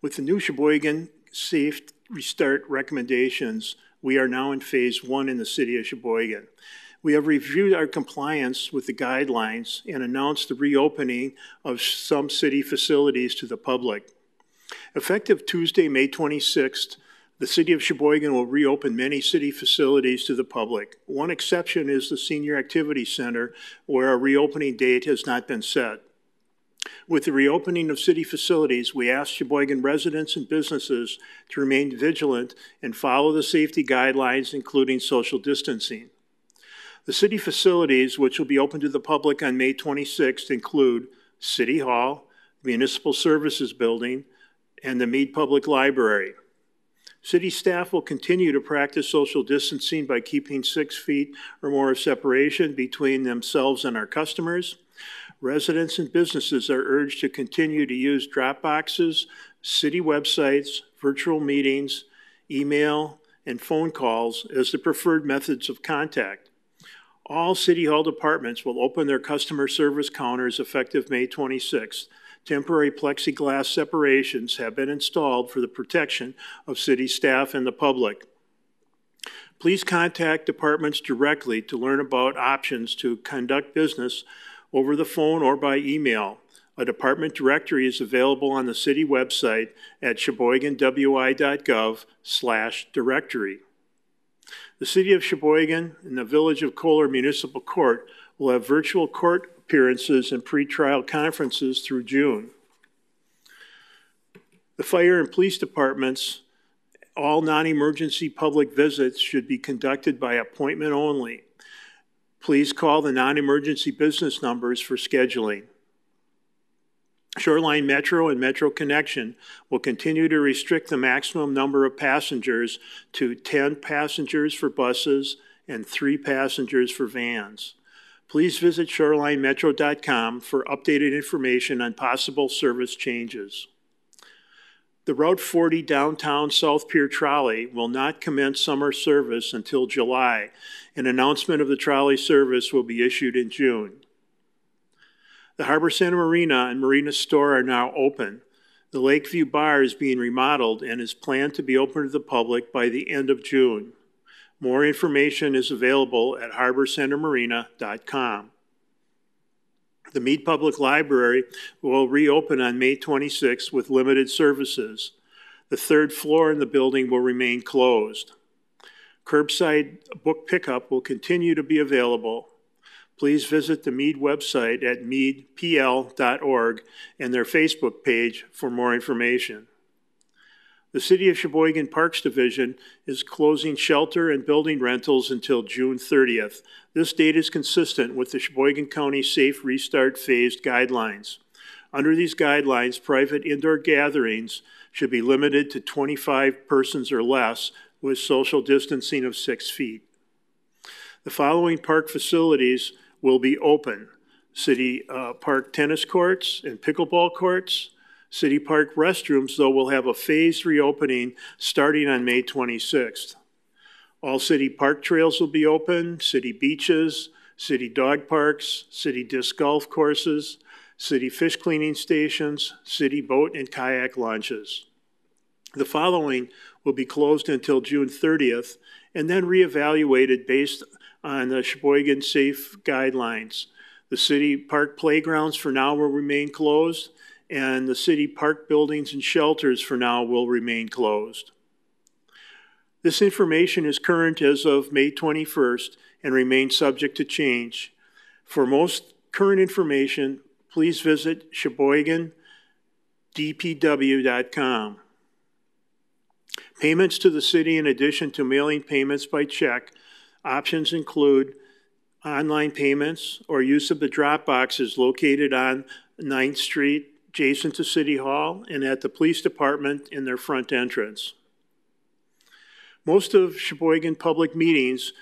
With the new Sheboygan Safe Restart recommendations, we are now in phase one in the city of Sheboygan. We have reviewed our compliance with the guidelines and announced the reopening of some city facilities to the public. Effective Tuesday, May 26th, the city of Sheboygan will reopen many city facilities to the public. One exception is the Senior Activity Center, where a reopening date has not been set. With the reopening of city facilities, we ask Sheboygan residents and businesses to remain vigilant and follow the safety guidelines, including social distancing. The city facilities, which will be open to the public on May 26th, include City Hall, Municipal Services Building, and the Mead Public Library. City staff will continue to practice social distancing by keeping six feet or more of separation between themselves and our customers. Residents and businesses are urged to continue to use drop boxes, city websites, virtual meetings, email, and phone calls as the preferred methods of contact. All City Hall departments will open their customer service counters effective May 26th. Temporary plexiglass separations have been installed for the protection of city staff and the public. Please contact departments directly to learn about options to conduct business over the phone or by email. A department directory is available on the city website at sheboyganwi.gov slash directory. The City of Sheboygan and the Village of Kohler Municipal Court will have virtual court appearances and pretrial conferences through June. The fire and police departments, all non-emergency public visits should be conducted by appointment only. Please call the non-emergency business numbers for scheduling. Shoreline Metro and Metro Connection will continue to restrict the maximum number of passengers to 10 passengers for buses and three passengers for vans. Please visit shorelinemetro.com for updated information on possible service changes. The Route 40 downtown South Pier trolley will not commence summer service until July. An announcement of the trolley service will be issued in June. The Harbor Center Marina and Marina Store are now open. The Lakeview Bar is being remodeled and is planned to be open to the public by the end of June. More information is available at harborcentermarina.com. The Mead Public Library will reopen on May 26 with limited services. The third floor in the building will remain closed. Curbside book pickup will continue to be available please visit the Mead website at meadpl.org and their Facebook page for more information. The City of Sheboygan Parks Division is closing shelter and building rentals until June 30th. This date is consistent with the Sheboygan County Safe Restart Phased Guidelines. Under these guidelines, private indoor gatherings should be limited to 25 persons or less with social distancing of six feet. The following park facilities will be open. City uh, Park tennis courts and pickleball courts. City Park restrooms, though, will have a phased reopening starting on May 26th. All city park trails will be open, city beaches, city dog parks, city disc golf courses, city fish cleaning stations, city boat and kayak launches. The following will be closed until June 30th and then reevaluated based on the Sheboygan Safe Guidelines. The city park playgrounds for now will remain closed, and the city park buildings and shelters for now will remain closed. This information is current as of May 21st and remains subject to change. For most current information, please visit sheboygandpw.com. Payments to the city, in addition to mailing payments by check, Options include online payments or use of the drop boxes located on 9th Street, adjacent to City Hall, and at the police department in their front entrance. Most of Sheboygan public meetings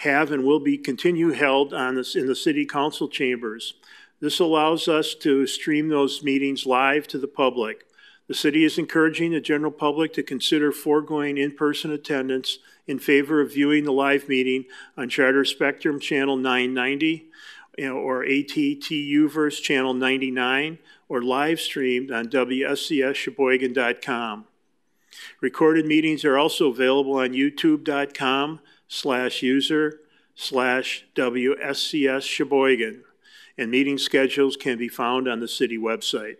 have and will be continue held on this, in the city council chambers. This allows us to stream those meetings live to the public. The city is encouraging the general public to consider foregoing in-person attendance in favor of viewing the live meeting on Charter Spectrum Channel 990 you know, or AT&T U-verse channel 99, or live streamed on WSCSsheboygan.com. Recorded meetings are also available on youtube.com slash user slash WSCS Sheboygan, and meeting schedules can be found on the city website.